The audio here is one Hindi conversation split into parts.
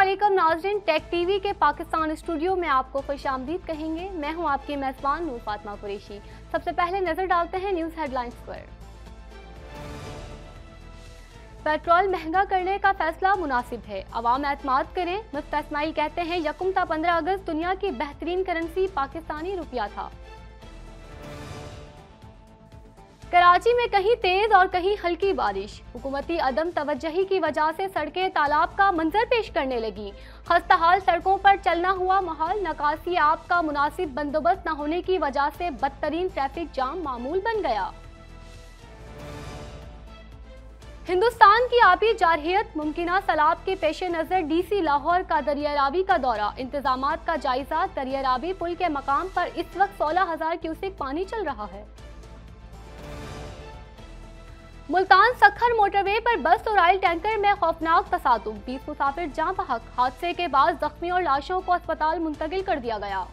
असलम नाजरीन टेक टीवी के पाकिस्तान स्टूडियो में आपको खुश आमदीद कहेंगे। मैं हूँ आपकी मेज़बान नूर फातमा कुरेशी। सबसे पहले नज़र डालते हैं न्यूज़ हेडलाइंस पर। पेट्रोल महँगा करने का फैसला मुनासिब है। अवाम एतमाद करें मुफ़्त कहते हैं यकुम था पंद्रह अगस्त दुनिया की बेहतरीन करेंसी पाकिस्तानी रुपया था। कराची में कहीं तेज और कहीं हल्की बारिश। हुकूमती अदम तवज्जही की वजह से सड़कें तालाब का मंजर पेश करने लगी। खस्ताहाल सड़कों पर चलना हुआ माहौल नकासी आप का मुनासिब बंदोबस्त न होने की वजह से बदतरीन ट्रैफ़िक जाम मामूल बन गया। हिंदुस्तान की आबी जारहियत, मुमकिन सैलाब के पेश नज़र डीसी लाहौर का दरिया रावी का दौरा। इंतज़ाम का जायजा दरिया रावी पुल के मकाम पर इस वक्त सोलह हज़ार क्यूसिक पानी चल रहा है। मुल्तान सखर मोटरवे पर बस और ऑयल टैंकर में खौफनाक तसादुम बीस मुसाफिर जहाँ बहक। हादसे के बाद जख्मी और लाशों को अस्पताल मुंतकिल कर दिया गया।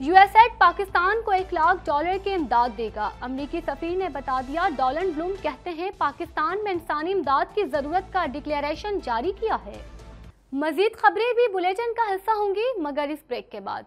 यूएसएड पाकिस्तान को एक लाख डॉलर की इमदाद देगा। अमरीकी सफीर ने बता दिया डॉलन ब्लूम कहते हैं, पाकिस्तान में इंसानी इमदाद की ज़रूरत का डिक्लेरेशन जारी किया है। मजीद खबरें भी बुलेटिन का हिस्सा होंगी, मगर इस ब्रेक के बाद।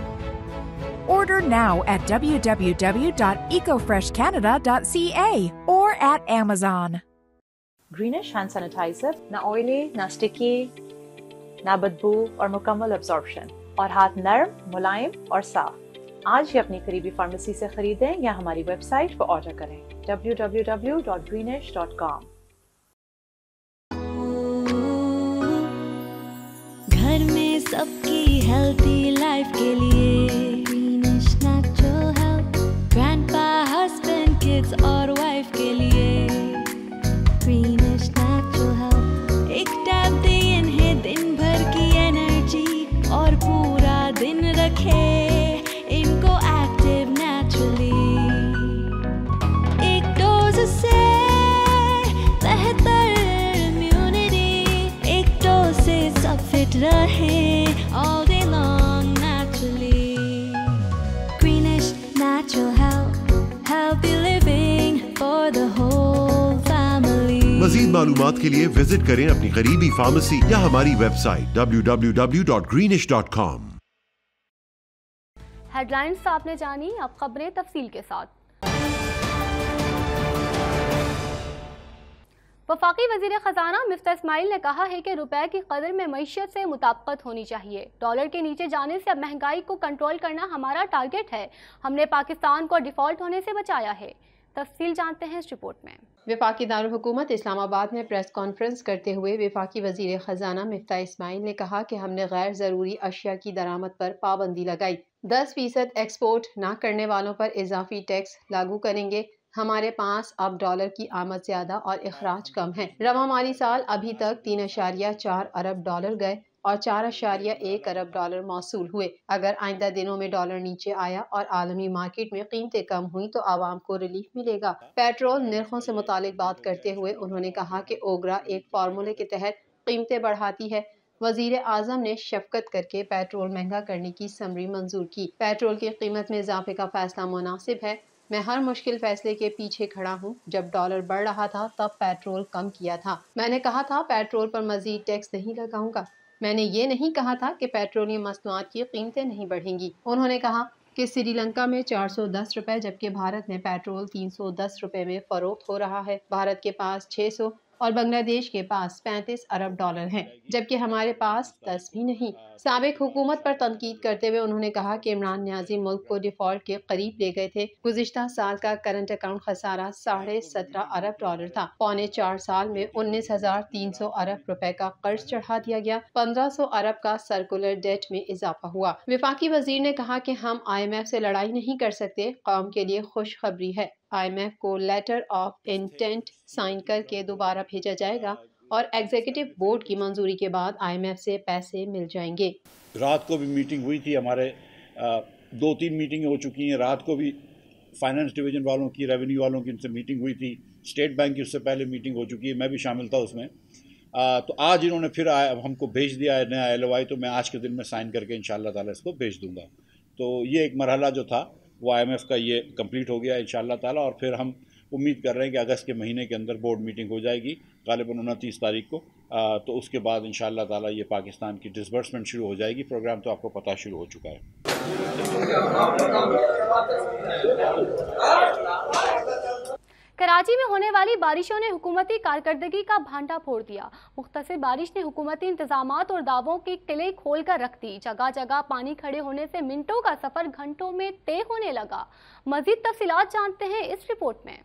Order now at www.ecofreshcanada.ca or at Amazon. Greenish hand sanitiser ना ऑयली ना स्टिकी ना बदबू और मुकम्मल अब्जॉर्प्शन और हाथ नरम मुलायम और साफ़ आज ही अपनी करीबी फार्मेसी से खरीदें या हमारी वेबसाइट पर ऑर्डर करें www.greenish.com घर में सबकी हेल्थी रहे all day long naturally greenish natural health healthy living for the whole family मजीद मालूमात के लिए विज़िट करें अपनी करीबी फार्मेसी या हमारी वेबसाइट www.greenish.com हेडलाइंस आपने जानी अब खबरें तफसील के साथ वफाकी वज़ीर खजाना मिफ्ता इसमाइल ने कहा है कि रुपए की कदर में मीशत से मुताबकत होनी चाहिए। डॉलर के नीचे जाने से अब महँगाई को कंट्रोल करना हमारा टारगेट है। हमने पाकिस्तान को डिफ़ॉल्ट होने से बचाया है। तफसील जानते हैं इस रिपोर्ट में। विफाकी दारकूमत इस्लामाबाद में प्रेस कॉन्फ्रेंस करते हुए विफाकी वज़ीर ख़जाना मिफ्ता इसमाइल ने कहा कि हमने गैर ज़रूरी अशिया की दरामद पर पाबंदी लगाई। दस फ़ीसद एक्सपोर्ट न करने वालों पर इजाफी टैक्स लागू करेंगे। हमारे पास अब डॉलर की आमद ज़्यादा और अखराज कम है। रवा माली साल अभी तक तीन अशारिया चार अरब डॉलर गए और चार अशारिया एक अरब डॉलर मौसूल हुए। अगर आइंदा दिनों में डॉलर नीचे आया और आलमी मार्केट में कीमतें कम हुई तो आवाम को रिलीफ मिलेगा। पेट्रोल निर्खों से मुतालिक बात करते हुए उन्होंने कहा कि ओगरा एक फार्मूले के तहत कीमतें बढ़ाती है। वज़ीर आज़म ने शफकत करके पेट्रोल महँगा करने की समरी मंजूर की। पेट्रोल की कीमत में इजाफे का फैसला मुनासिब है। मैं हर मुश्किल फैसले के पीछे खड़ा हूँ। जब डॉलर बढ़ रहा था, तब पेट्रोल कम किया था। मैंने कहा था, पेट्रोल पर मजीद टैक्स नहीं लगाऊँगा। मैंने ये नहीं कहा था कि पेट्रोलियम मसनूआत की कीमतें नहीं बढ़ेंगी। उन्होंने कहा कि श्रीलंका में 410 रुपए, जबकि भारत में पेट्रोल 310 रुपए में फरोख्त हो रहा है। भारत के पास 600 और बांग्लादेश के पास 35 अरब डॉलर हैं, जबकि हमारे पास 10 भी नहीं। सबक हुकूमत पर तनकीद करते हुए उन्होंने कहा कि इमरान न्याजी मुल्क को डिफ़ॉल्ट के करीब ले गए थे। गुजशत साल का करंट अकाउंट खसारा साढ़े सत्रह अरब डॉलर था। पौने चार साल में उन्नीस हज़ार तीन सौ अरब रुपए का कर्ज चढ़ा दिया गया। पंद्रह सौ अरब का सर्कुलर डेट में इजाफा हुआ। विफाकी वज़ीर ने कहा कि हम आई एम एफ़ से लड़ाई नहीं कर सकते। कौम के लिए खुशखबरी है। आईएमएफ को लेटर ऑफ़ इंटेंट साइन करके दोबारा भेजा जाएगा और एग्जीक्यूटिव बोर्ड की मंजूरी के बाद आईएमएफ से पैसे मिल जाएँगे। रात को भी मीटिंग हुई थी हमारे दो तीन मीटिंग हो चुकी हैं। रात को भी फाइनेंस डिवीज़न वालों की रेवेन्यू वालों की उनसे मीटिंग हुई थी। स्टेट बैंक की उससे पहले मीटिंग हो चुकी है मैं भी शामिल था उसमें। आ, तो आज इन्होंने फिर आया हमको भेज दिया है नया एलओआई तो मैं आज के दिन में साइन करके इन ताला इसको भेज दूँगा। तो ये एक मरहला जो था वो आई का ये कंप्लीट हो गया इन ताला और फिर हम उम्मीद कर रहे हैं कि अगस्त के महीने के अंदर बोर्ड मीटिंग हो जाएगी गालिबा उनतीस तारीख को। आ, तो उसके बाद इन ताला ये पाकिस्तान की डिसबर्समेंट शुरू हो जाएगी प्रोग्राम तो आपको पता शुरू हो चुका है। कराची में होने वाली बारिशों ने हुकूमती कारकर्दगी का भांडा फोड़ दिया। मुख्तर बारिश ने हुकूमती इंतज़ाम और दावों के किले खोल कर रख दी। जगह जगह पानी खड़े होने से मिनटों का सफ़र घंटों में तय होने लगा। मजीद तफसीत जानते हैं इस रिपोर्ट में।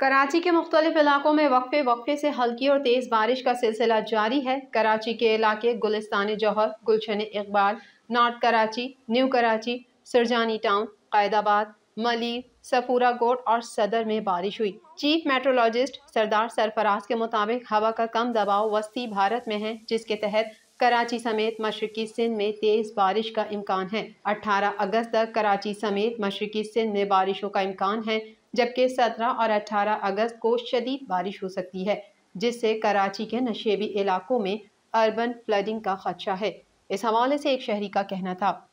कराची के मुख्तलिफ़ इलाकों में वक्फे वक्फे से हल्की और तेज़ बारिश का सिलसिला जारी है। कराची के इलाके Gulistan Jauhar, Gulshan Iqbal, north Karachi, new Karachi, Surjani town Qaidabad Malir Safoora Goth और सदर में बारिश हुई। चीफ मेट्रोलॉजिस्ट सरदार सरफराज के मुताबिक हवा का कम दबाव वस्ती भारत में है, जिसके तहत कराची समेत मशरकी सिंध में तेज़ बारिश का इम्कान है। 18 अगस्त तक कराची समेत मशरकी सिंध में बारिशों का इम्कान है, जबकि 17 और 18 अगस्त को शदीद बारिश हो सकती है, जिससे कराची के नशेबी इलाकों में अर्बन फ्लडिंग का खदशा है। इस हवाले से एक शहरी का कहना था।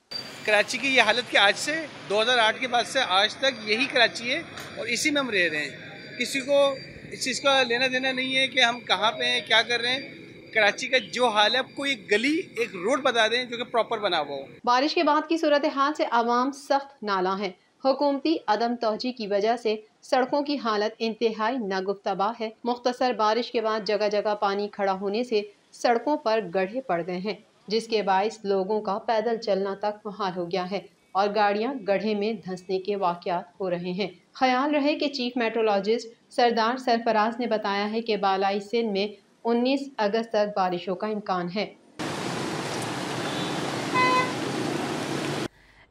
कराची की ये हालत के आज से 2008 के बाद से आज तक यही कराची है और इसी में हम रह रहे हैं। किसी को इस चीज़ का लेना देना नहीं है कि हम कहाँ पे हैं, क्या कर रहे हैं। कराची का जो हाल है आपको एक गली, एक रोड बता दें जो कि प्रॉपर बना हुआ हो। बारिश के बाद की सूरत हाल से आवाम सख्त नाला है। हुकूमती अदम तोजी की वजह से सड़कों की हालत इंतहाई नागुफ्तबा है। मुख्तसर बारिश के बाद जगह जगह पानी खड़ा होने से सड़कों पर गढ़े पड़ गए हैं। जिसके बायस लोगों का पैदल चलना तक मुहाल हो गया है और गाड़ियाँ गढ़े में धंसने के वाकयात हो रहे हैं। ख्याल रहे कि चीफ मेट्रोलॉजिस्ट सरदार सरफराज ने बताया है कि बालाई सिंध में 19 अगस्त तक बारिशों का इम्कान है।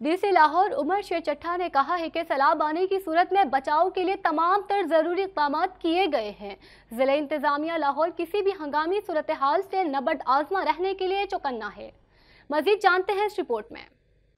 डीसी लाहौर उमर शेर चट्ठा ने कहा है कि सैलाब आने की सूरत में बचाव के लिए तमाम तर ज़रूरी इकदाम किए गए हैं। ज़िले इंतज़ामिया लाहौर किसी भी हंगामी सूरत हाल से नबड आजमा रहने के लिए चौकन्ना है। मजीद जानते हैं इस रिपोर्ट में।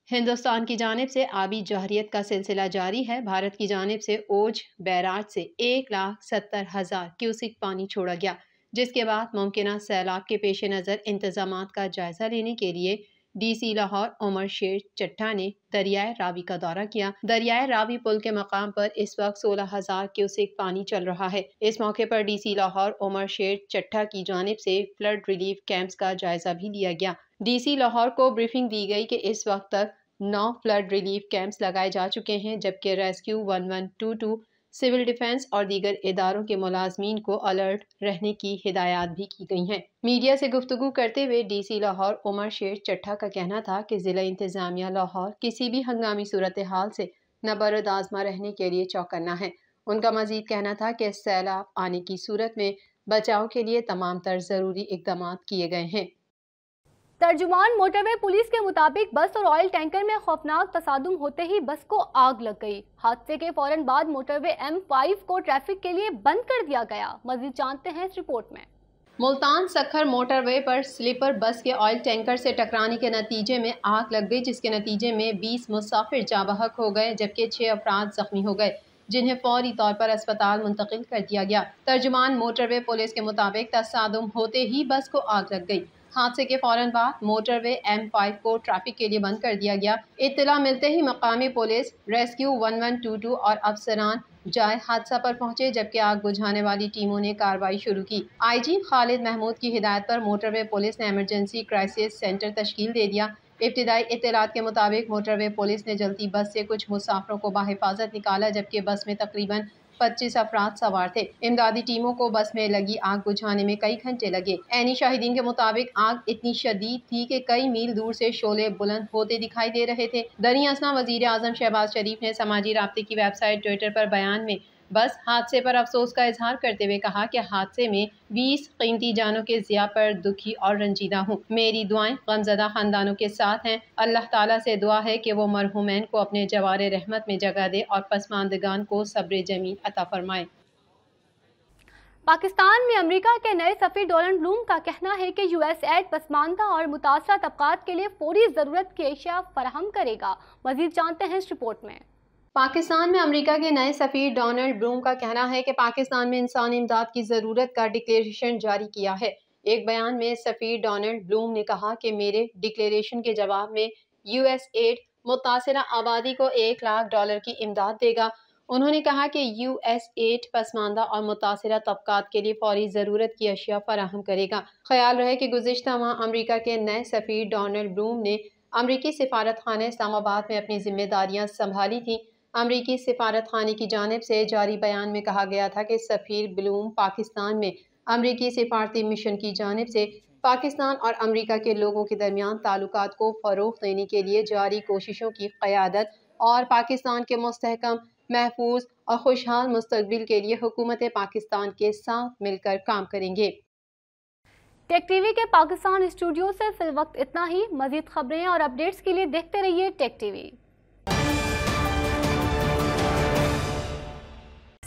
हिंदुस्तान की जानब से आबी जहरीत का सिलसिला जारी है। भारत की जानब से ओज बैराज से एक लाख सत्तर हज़ार क्यूसिक पानी छोड़ा गया, जिसके बाद मुमकिन सैलाब के पेश नज़र इंतज़ाम का जायजा लेने के लिए डीसी लाहौर, उमर शेर चट्टा ने दरियाए रावी का दौरा किया। दरियाए रावी पुल के मकाम पर इस वक्त सोलह हज़ार क्यूसिक पानी चल रहा है। इस मौके पर डीसी लाहौर, उमर शेर चट्टा की जानब से फ्लड रिलीफ कैंप्स का जायजा भी लिया गया। डीसी लाहौर को ब्रीफिंग दी गई कि इस वक्त तक नौ फ्लड रिलीफ कैंप्स लगाए जा चुके हैं, जबकि rescue one one two two civil defence और दीगर इदारों के मुलाजमीन को अलर्ट रहने की हिदायत भी की गई हैं। मीडिया से गुफ्तु करते हुए डी सी लाहौर उमर शेर चट्ठा का कहना था कि ज़िला इंतज़ामिया लाहौर किसी भी हंगामी सूरत हाल से नबरद आजमा रहने के लिए चौकन्ना है। उनका मजीद कहना था कि सैलाब आने की सूरत में बचाव के लिए तमाम तर ज़रूरी इकदाम किए गए हैं। तर्जुमान मोटरवे पुलिस के मुताबिक बस और ऑयल टैंकर में खौफनाक तसादुम होते ही बस को आग लग गई। हादसे के फ़ौरन बाद मोटरवे M5 को ट्रैफ़िक के लिए बंद कर दिया गया। मजीद जानते हैं इस रिपोर्ट में। मुल्तान सखर मोटरवे पर स्लीपर बस के ऑयल टैंकर से टकराने के नतीजे में आग लग गई, जिसके नतीजे में 20 मुसाफिर जाबहक हो गए, जबकि छह अफराद जख्मी हो गए, जिन्हें फौरी तौर पर अस्पताल मुंतकिल कर दिया गया। तर्जुमान मोटरवे पुलिस के मुताबिक तसादुम होते ही बस को आग लग गई। हादसे के फ़ौरन बाद मोटरवे एम फाइव को ट्रैफ़िक के लिए बंद कर दिया गया। इतला मिलते ही मकामी police, rescue one one two two और अफसरान जाए हादसा पर पहुँचे, जबकि आग बुझाने वाली टीमों ने कार्रवाई शुरू की। आईजी खालिद महमूद की हिदायत पर मोटरवे पुलिस ने एमरजेंसी क्राइसिस सेंटर तश्कील दे दिया। इब्तदाई इतलात के मुताबिक मोटरवे पुलिस ने जल्दी बस से कुछ मुसाफरों को बाहिफाजत निकाला, जबकि बस में तकरीबन पच्चीस अफराद सवार थे। इमदादी टीमों को बस में लगी आग बुझाने में कई घंटे लगे। एनी शाहिदीन के मुताबिक आग इतनी शदीद थी कि कई मील दूर ऐसी शोले बुलंद होते दिखाई दे रहे थे। दरी असना वज़ीर आज़म शहबाज शरीफ ने समाजी रबते की वेबसाइट ट्विटर पर बयान में बस हादसे पर अफसोस का इजहार करते हुए कहा कि हादसे में 20 कीमती जानों के जिया पर दुखी और रंजीदा हूँ। मेरी दुआएँ गमजदा खानदानों के साथ हैं। अल्लाह ताला से दुआ है कि वो मरहुमैन को अपने जवार रहमत में जगह दे और पसमानदगान को सब्र ज़मीन अता फरमाए। पाकिस्तान में अमेरिका के नए सफीर डोनाल्ड ब्लूम का कहना है कि यूएस एड पसमानदा और मुतासर तबकात के लिए फौरी ज़रूरत की एशिया फराहम करेगा। मजीद जानते हैं इस रिपोर्ट में। पाकिस्तान में अमेरिका के नए सफ़ीर डोनाल्ड ब्लूम का कहना है कि पाकिस्तान में इंसानी इमदाद की ज़रूरत का डिक्लेरेशन जारी किया है। एक बयान में सफ़ीर डोनाल्ड ब्लूम ने कहा कि मेरे डिक्लेरेशन के जवाब में यू एस एड मुतासर आबादी को एक लाख डॉलर की इमदाद देगा। उन्होंने कहा कि यू एस एड पसमानदा और मुतासर तबकात के लिए फौरी ज़रूरत की अशिया फराहम करेगा। ख्याल रहे कि गुजशत माह अमरीका के नए सफ़ीर डोनाल्ड ब्लूम ने अमरीकी सिफारत खाना इस्लामाबाद में अपनी जिम्मेदारियाँ संभाली थी। अमरीकी सिफारत की जानब से जारी बयान में कहा गया था कि सफ़ीर ब्लूम पाकिस्तान में अमरीकी सिफारती मिशन की जानब से पाकिस्तान और अमरीका के लोगों के दरमियान ताल्लुक को फ़रोग देने के लिए जारी कोशिशों की क़्यादत और पाकिस्तान के मस्तकम महफूज और खुशहाल मुस्तबिल के लिए हुकूमत पाकिस्तान के साथ मिलकर काम करेंगे। टेक टीवी के पाकिस्तान स्टूडियो से फिल वक्त इतना ही। मजीद खबरें और अपडेट्स के लिए देखते रहिए tech TV.